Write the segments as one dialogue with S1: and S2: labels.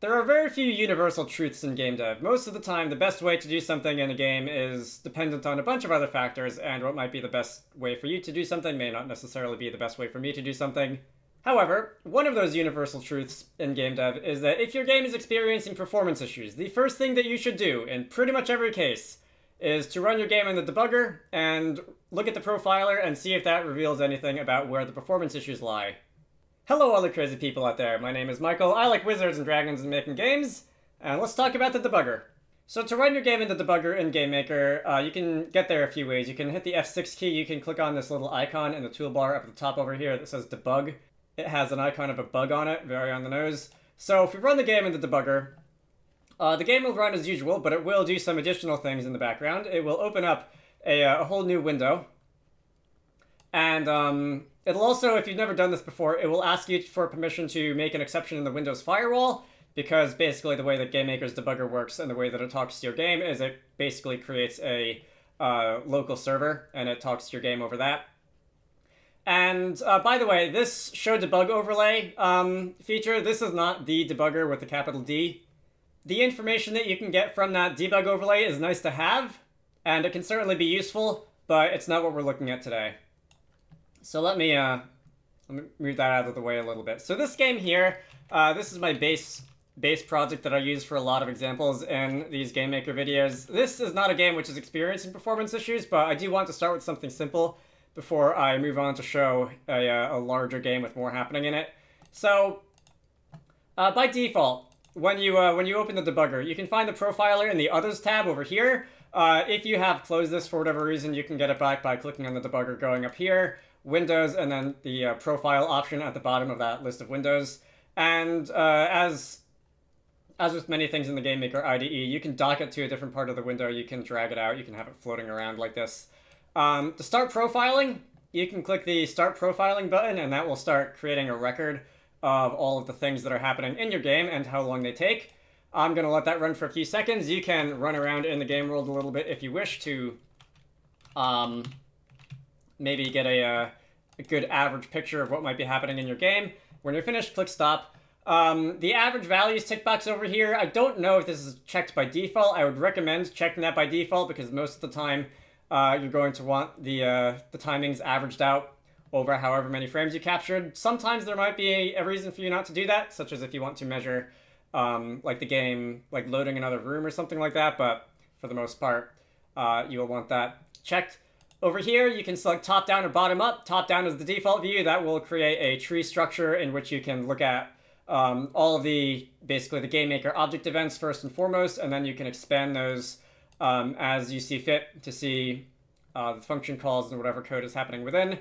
S1: There are very few universal truths in game dev. Most of the time, the best way to do something in a game is dependent on a bunch of other factors, and what might be the best way for you to do something may not necessarily be the best way for me to do something. However, one of those universal truths in game dev is that if your game is experiencing performance issues, the first thing that you should do, in pretty much every case, is to run your game in the debugger and look at the profiler and see if that reveals anything about where the performance issues lie. Hello, all the crazy people out there. My name is Michael. I like wizards and dragons and making games. And let's talk about the debugger. So to run your game in the debugger in GameMaker, uh, you can get there a few ways. You can hit the F6 key. You can click on this little icon in the toolbar up at the top over here that says debug. It has an icon of a bug on it, very on the nose. So if we run the game in the debugger, uh, the game will run as usual, but it will do some additional things in the background. It will open up a, uh, a whole new window. And um, It'll also, if you've never done this before, it will ask you for permission to make an exception in the Windows firewall, because basically the way that GameMaker's debugger works and the way that it talks to your game is it basically creates a uh, local server, and it talks to your game over that. And uh, by the way, this show debug overlay um, feature, this is not the debugger with the capital D. The information that you can get from that debug overlay is nice to have, and it can certainly be useful, but it's not what we're looking at today. So let me, uh, let me move that out of the way a little bit. So this game here, uh, this is my base base project that I use for a lot of examples in these Game Maker videos. This is not a game which is experiencing performance issues, but I do want to start with something simple before I move on to show a, uh, a larger game with more happening in it. So, uh, by default, when you uh, when you open the debugger, you can find the profiler in the Others tab over here. Uh, if you have closed this for whatever reason, you can get it back by clicking on the debugger going up here. Windows, and then the uh, profile option at the bottom of that list of windows. And uh, as as with many things in the Game Maker IDE, you can dock it to a different part of the window. You can drag it out. You can have it floating around like this. Um, to start profiling, you can click the Start Profiling button, and that will start creating a record of all of the things that are happening in your game and how long they take. I'm going to let that run for a few seconds. You can run around in the game world a little bit if you wish to um, maybe get a, uh, a good average picture of what might be happening in your game. When you're finished, click stop. Um, the average values tick box over here, I don't know if this is checked by default. I would recommend checking that by default because most of the time uh, you're going to want the, uh, the timings averaged out over however many frames you captured. Sometimes there might be a, reason for you not to do that, such as if you want to measure um, like the game, like loading another room or something like that, but for the most part, uh, you will want that checked. Over here, you can select top down or bottom up. Top down is the default view. That will create a tree structure in which you can look at um, all the, basically the GameMaker object events first and foremost, and then you can expand those um, as you see fit to see uh, the function calls and whatever code is happening within.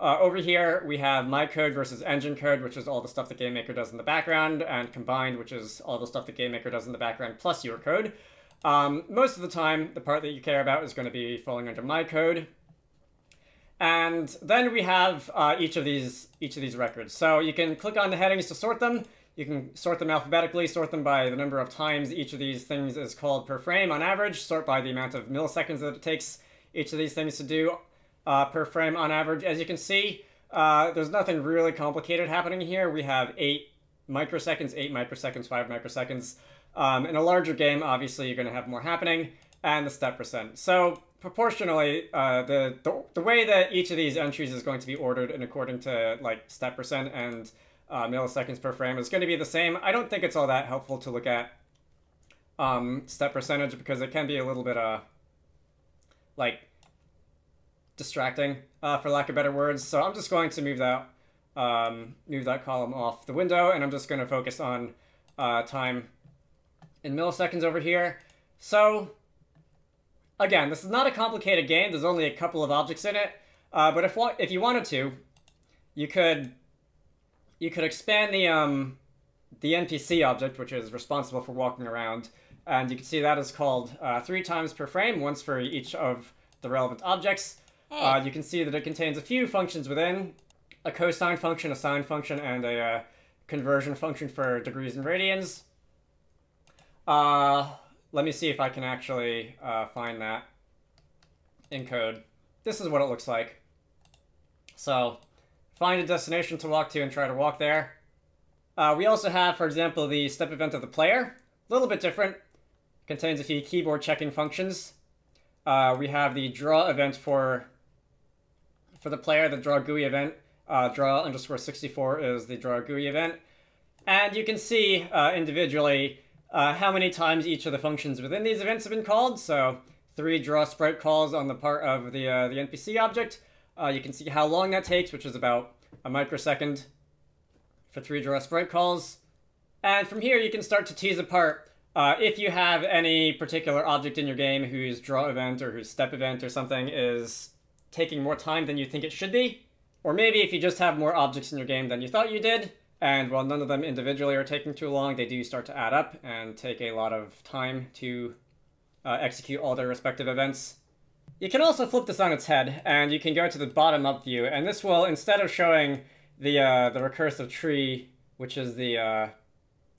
S1: Uh, over here, we have my code versus engine code, which is all the stuff that GameMaker does in the background, and combined, which is all the stuff that GameMaker does in the background plus your code. Um, most of the time, the part that you care about is going to be falling under my code, and then we have uh, each of these each of these records. So you can click on the headings to sort them. You can sort them alphabetically, sort them by the number of times each of these things is called per frame on average, sort by the amount of milliseconds that it takes each of these things to do uh, per frame on average. As you can see, uh, there's nothing really complicated happening here. We have 8 microseconds, 8 microseconds, 5 microseconds. Um, in a larger game, obviously, you're going to have more happening, and the step percent. So proportionally, uh, the, the, the way that each of these entries is going to be ordered and according to like step percent and uh, milliseconds per frame is going to be the same. I don't think it's all that helpful to look at um, step percentage because it can be a little bit uh like distracting uh, for lack of better words. So I'm just going to move that um, move that column off the window and I'm just going to focus on uh, time in milliseconds over here. So Again, this is not a complicated game. There's only a couple of objects in it. Uh, but if if you wanted to, you could you could expand the um, the NPC object, which is responsible for walking around, and you can see that is called uh, three times per frame, once for each of the relevant objects. Hey. Uh, you can see that it contains a few functions within, a cosine function, a sine function, and a uh, conversion function for degrees and radians. Uh, let me see if I can actually uh, find that in code. This is what it looks like. So, find a destination to walk to and try to walk there. Uh, we also have, for example, the step event of the player. A little bit different. Contains a few keyboard checking functions. Uh, we have the draw event for for the player, the draw GUI event. Uh, draw underscore 64 is the draw GUI event. And you can see uh, individually uh, how many times each of the functions within these events have been called. So three draw sprite calls on the part of the, uh, the NPC object. Uh, you can see how long that takes, which is about a microsecond for three draw sprite calls. And from here, you can start to tease apart uh, if you have any particular object in your game whose draw event or whose step event or something is taking more time than you think it should be. Or maybe if you just have more objects in your game than you thought you did, and while none of them individually are taking too long, they do start to add up and take a lot of time to uh, execute all their respective events. You can also flip this on its head, and you can go to the bottom-up view, and this will, instead of showing the, uh, the recursive tree, which is the uh,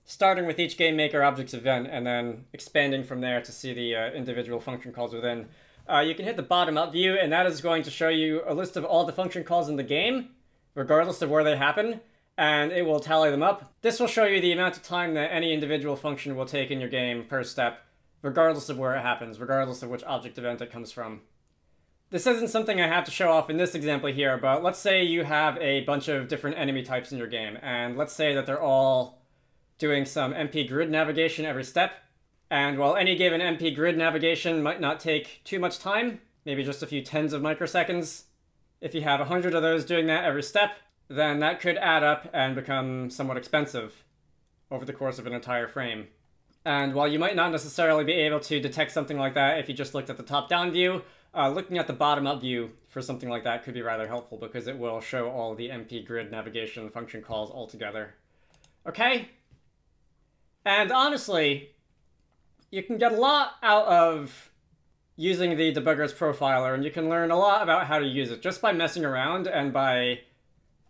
S1: starting with each game maker object's event, and then expanding from there to see the uh, individual function calls within, uh, you can hit the bottom-up view, and that is going to show you a list of all the function calls in the game, regardless of where they happen, and it will tally them up. This will show you the amount of time that any individual function will take in your game per step, regardless of where it happens, regardless of which object event it comes from. This isn't something I have to show off in this example here, but let's say you have a bunch of different enemy types in your game, and let's say that they're all doing some MP grid navigation every step, and while any given MP grid navigation might not take too much time, maybe just a few tens of microseconds, if you have a hundred of those doing that every step, then that could add up and become somewhat expensive over the course of an entire frame. And while you might not necessarily be able to detect something like that if you just looked at the top-down view, uh, looking at the bottom-up view for something like that could be rather helpful because it will show all the MP grid navigation function calls all together. Okay? And honestly, you can get a lot out of using the debugger's profiler, and you can learn a lot about how to use it just by messing around and by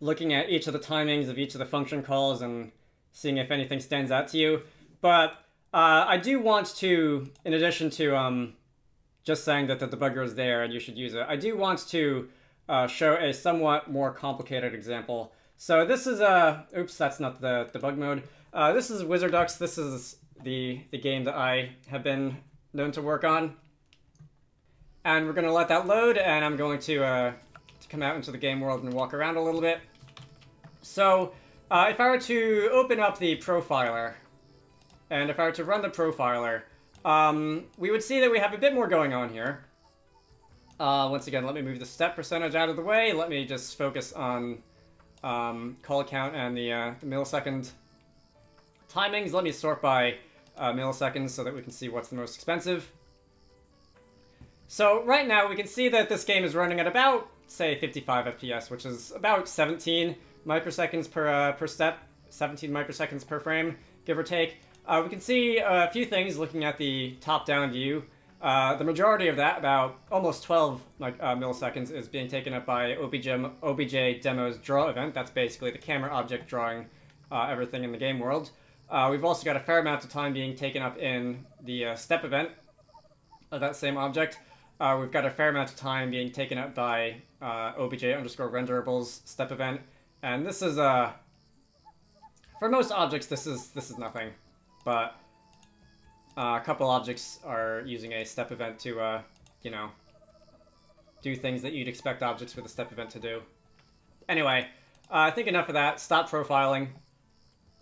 S1: looking at each of the timings of each of the function calls and seeing if anything stands out to you. But uh, I do want to, in addition to um, just saying that the debugger is there and you should use it, I do want to uh, show a somewhat more complicated example. So this is a, oops, that's not the debug mode. Uh, this is Wizarducks. This is the, the game that I have been known to work on. And we're going to let that load, and I'm going to, uh, to come out into the game world and walk around a little bit. So, uh, if I were to open up the profiler, and if I were to run the profiler, um, we would see that we have a bit more going on here. Uh, once again, let me move the step percentage out of the way. Let me just focus on um, call count and the, uh, the, millisecond timings. Let me sort by uh, milliseconds so that we can see what's the most expensive. So right now we can see that this game is running at about, say, 55 FPS, which is about 17 microseconds per, uh, per step, 17 microseconds per frame, give or take. Uh, we can see a few things looking at the top-down view. Uh, the majority of that, about almost 12 like, uh, milliseconds, is being taken up by OBJ, OBJ Demo's draw event. That's basically the camera object drawing uh, everything in the game world. Uh, we've also got a fair amount of time being taken up in the uh, step event of that same object. we've got a fair amount of time being taken up by OBJ underscore renderables step event. And this is, uh, for most objects, this is, this is nothing. But uh, a couple objects are using a step event to, uh, you know, do things that you'd expect objects with a step event to do. Anyway, uh, I think enough of that. Stop profiling.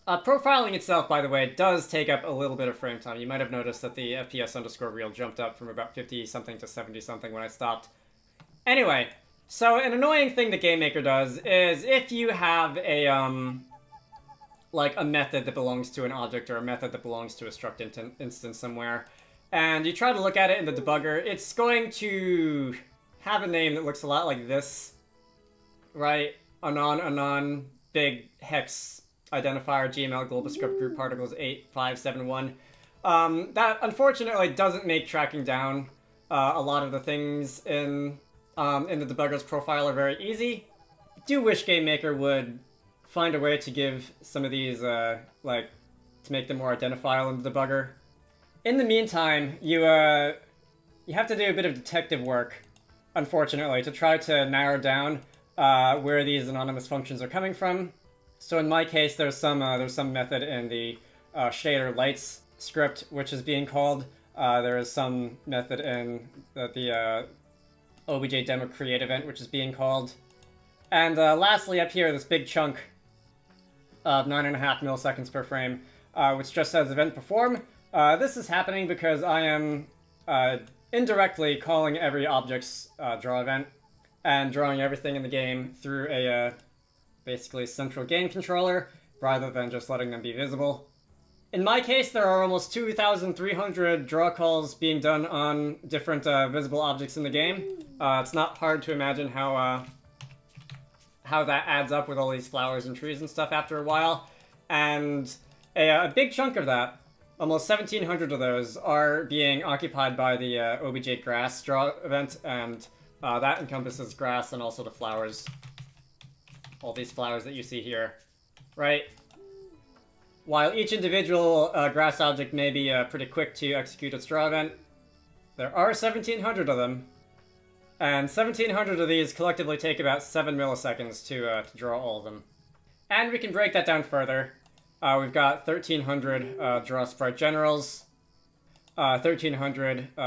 S1: Uh, profiling itself, by the way, does take up a little bit of frame time. You might have noticed that the FPS underscore real jumped up from about 50-something to 70-something when I stopped. Anyway, so an annoying thing the Game Maker does is if you have a, um, like a method that belongs to an object or a method that belongs to a struct in instance somewhere, and you try to look at it in the debugger, it's going to have a name that looks a lot like this, right? Anon, anon, big hex identifier, GML, global script group particles 8571. Um, that unfortunately doesn't make tracking down uh, a lot of the things in um, in the debugger's profile are very easy. I do wish GameMaker would find a way to give some of these, uh, like, to make them more identifiable in the debugger. In the meantime, you, uh, you have to do a bit of detective work, unfortunately, to try to narrow down uh, where these anonymous functions are coming from. So in my case, there's some uh, there's some method in the uh, shader lights script which is being called. Uh, there is some method in the, the uh, OBJ demo create event which is being called. And uh, lastly, up here, this big chunk of 9.5 milliseconds per frame, uh, which just says event perform. Uh, this is happening because I am uh, indirectly calling every object's uh, draw event and drawing everything in the game through a uh, basically central game controller rather than just letting them be visible. In my case, there are almost 2,300 draw calls being done on different uh, visible objects in the game. it's not hard to imagine how how that adds up with all these flowers and trees and stuff after a while. And a, a big chunk of that, almost 1,700 of those, are being occupied by the uh, OBJ grass draw event, and uh, that encompasses grass and also the flowers. All these flowers that you see here, right? While each individual uh, grass object may be uh, pretty quick to execute its draw event, there are 1,700 of them, and 1700 of these collectively take about 7 milliseconds to, uh, to draw all of them. And we can break that down further. Uh, we've got 1300 uh, draw sprite generals, 1300 uh,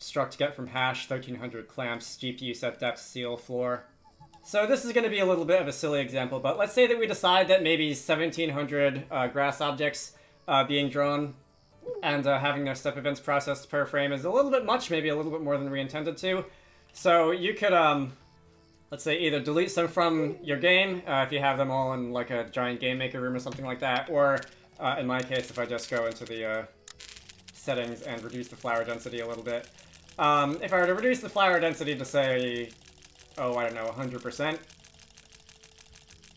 S1: struct get from hash, 1300 clamps, GPU set depth, ceil, floor. So this is going to be a little bit of a silly example, but let's say that we decide that maybe 1700 uh, grass objects being drawn and having their step events processed per frame is a little bit much, maybe a little bit more than we intended to. So you could, um, let's say, either delete some from your game, uh, if you have them all in like a giant game maker room or something like that, or uh, in my case, if I just go into the uh, settings and reduce the flower density a little bit. Um, if I were to reduce the flower density to say, oh, I don't know, 100%,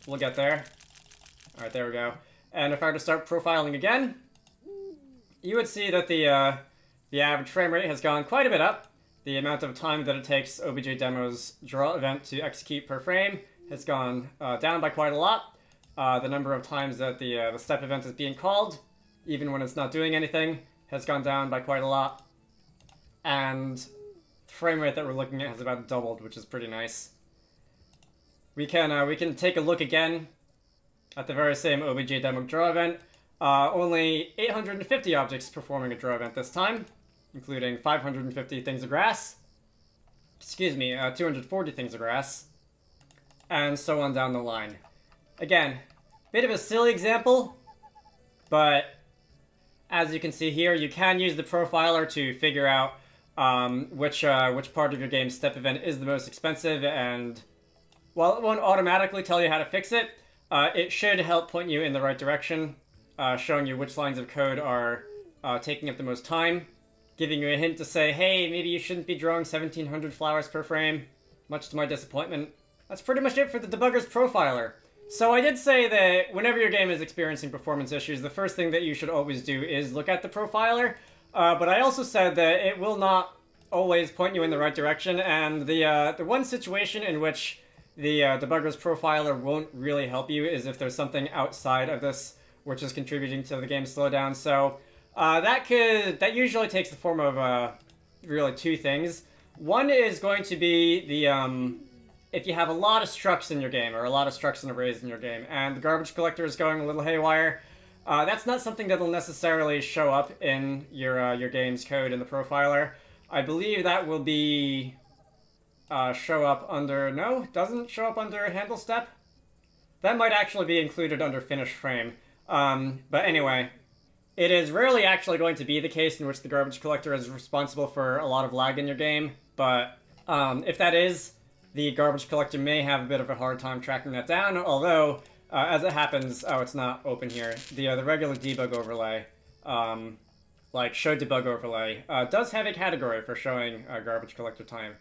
S1: we'll get there. Alright, there we go. And if I were to start profiling again, you would see that the, uh, the average frame rate has gone quite a bit up. The amount of time that it takes OBJ Demo's draw event to execute per frame has gone uh, down by quite a lot. Uh, the number of times that the, uh, the step event is being called, even when it's not doing anything, has gone down by quite a lot. And frame rate that we're looking at has about doubled, which is pretty nice. We can, uh, we can take a look again at the very same OBJ Demo draw event. Uh, only 850 objects performing a draw event this time including 550 things of grass, excuse me, uh, 240 things of grass, and so on down the line. Again, bit of a silly example, but as you can see here, you can use the profiler to figure out um, which uh, which part of your game's step event is the most expensive, and while it won't automatically tell you how to fix it, uh, it should help point you in the right direction, uh, showing you which lines of code are uh, taking up the most time giving you a hint to say, hey, maybe you shouldn't be drawing 1700 flowers per frame, much to my disappointment. That's pretty much it for the debugger's profiler. So I did say that whenever your game is experiencing performance issues, the first thing that you should always do is look at the profiler, uh, but I also said that it will not always point you in the right direction, and the, uh, the one situation in which the uh, debugger's profiler won't really help you is if there's something outside of this which is contributing to the game's slowdown. So uh, that could that usually takes the form of uh, really two things. One is going to be the um, if you have a lot of structs in your game or a lot of structs and arrays in your game, and the garbage collector is going a little haywire. Uh, that's not something that'll necessarily show up in your uh, your game's code in the profiler. I believe that will be uh, show up under no doesn't show up under handle step. That might actually be included under finish frame. Um, but anyway, it is rarely actually going to be the case in which the garbage collector is responsible for a lot of lag in your game, but um, if that is, the garbage collector may have a bit of a hard time tracking that down, although, uh, as it happens, oh, it's not open here, the, uh, the regular debug overlay, um, like show debug overlay, uh, does have a category for showing uh, garbage collector time.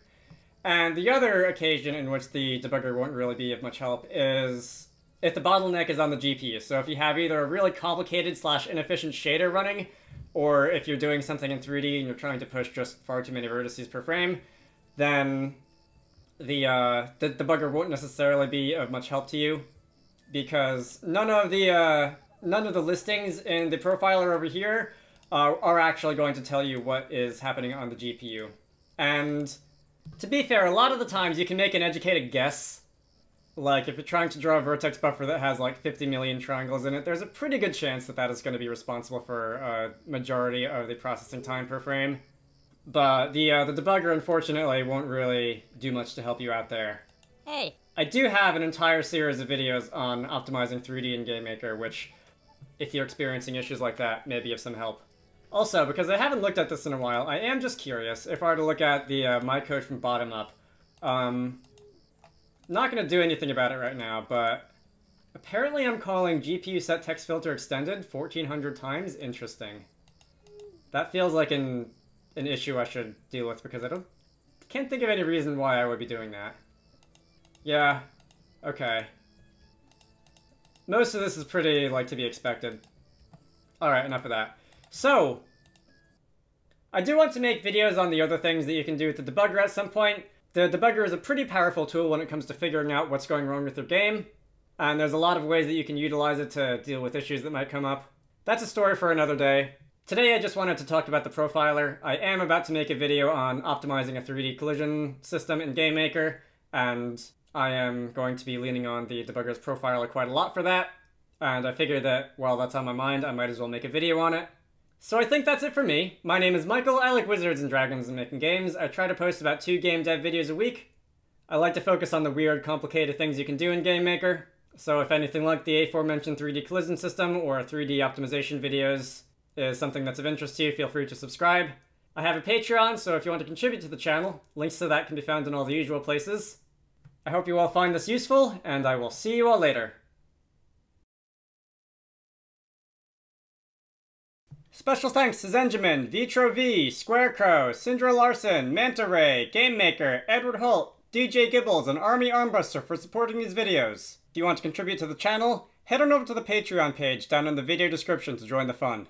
S1: And the other occasion in which the debugger won't really be of much help is if the bottleneck is on the GPU. So if you have either a really complicated slash inefficient shader running, or if you're doing something in 3D and you're trying to push just far too many vertices per frame, then the, uh, the debugger won't necessarily be of much help to you because none of the uh, none of the listings in the profiler over here uh, are actually going to tell you what is happening on the GPU. And to be fair, a lot of the times you can make an educated guess Like, if you're trying to draw a vertex buffer that has like 50 million triangles in it, there's a pretty good chance that that is going to be responsible for a majority of the processing time per frame. But the uh, the debugger, unfortunately, won't really do much to help you out there.
S2: Hey.
S1: I do have an entire series of videos on optimizing 3D in GameMaker, which, if you're experiencing issues like that, may be of some help. Also, because I haven't looked at this in a while, I am just curious, if I were to look at the uh, my code from bottom up, um, not going to do anything about it right now, but apparently I'm calling GPU set text filter extended 1400 times. Interesting. That feels like an, an issue I should deal with because I don't can't think of any reason why I would be doing that. Yeah, okay. Most of this is pretty, like, to be expected. Alright, enough of that. So, I do want to make videos on the other things that you can do with the debugger at some point, the debugger is a pretty powerful tool when it comes to figuring out what's going wrong with your game, and there's a lot of ways that you can utilize it to deal with issues that might come up. That's a story for another day. Today I just wanted to talk about the profiler. I am about to make a video on optimizing a 3D collision system in GameMaker, and I am going to be leaning on the debugger's profiler quite a lot for that, and I figure that while that's on my mind, I might as well make a video on it. So I think that's it for me. My name is Michael, I like wizards and dragons and making games. I try to post about two game dev videos a week. I like to focus on the weird, complicated things you can do in GameMaker. So if anything like the aforementioned 3D collision system or 3D optimization videos is something that's of interest to you, feel free to subscribe. I have a Patreon, so if you want to contribute to the channel, links to that can be found in all the usual places. I hope you all find this useful, and I will see you all later. Special thanks to Zenjamin, Vitro V, Squarecrow, Syndra Larson, Manta Ray, Game Maker, Edward Holt, DJ Gibbles, and Army Armbruster for supporting these videos. If you want to contribute to the channel, head on over to the Patreon page down in the video description to join the fun.